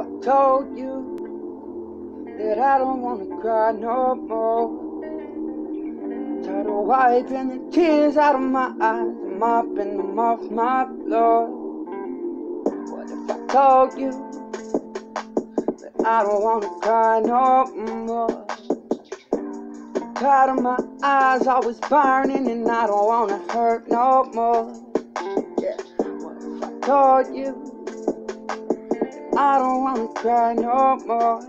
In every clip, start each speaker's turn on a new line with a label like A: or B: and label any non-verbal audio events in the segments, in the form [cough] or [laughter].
A: I told you that I don't wanna cry no more? Tired of wiping the tears out of my eyes, mopping them off my floor. What if I told you that I don't wanna cry no more? Tired of my eyes always burning, and I don't wanna hurt no more. Yeah. What if I told you? I don't wanna cry no more.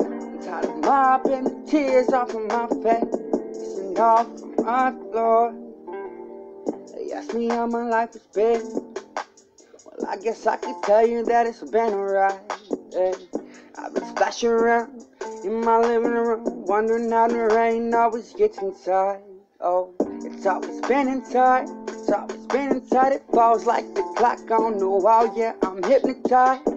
A: I'm tired of mopping tears off of my face and off of my floor. They ask me how my life has been. Well, I guess I could tell you that it's been alright. Hey, I've been splashing around in my living room, wondering how the rain always gets inside. Oh, it's always been inside. Always been inside. It falls like the clock on the wall. Yeah, I'm hypnotized.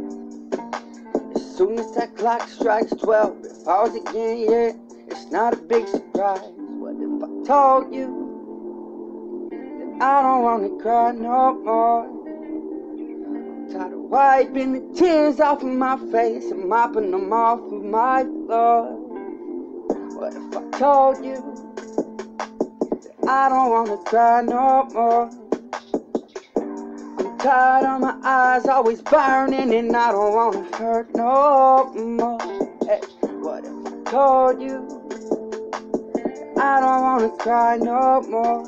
A: As soon as that clock strikes 12, it falls again. Yeah, it's not a big surprise. What if I told you that I don't wanna cry no more? I'm tired of wiping the tears off of my face and mopping them off of my floor. What if I told you? I don't wanna cry no more. I'm tired of my eyes always burning, and I don't wanna hurt no more. Hey, what if I told you? I don't wanna cry no more.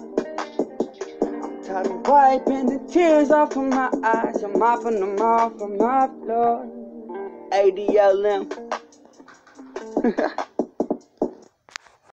A: I'm tired of wiping the tears off of my eyes and mopping them off of my floor. ADLM. [laughs]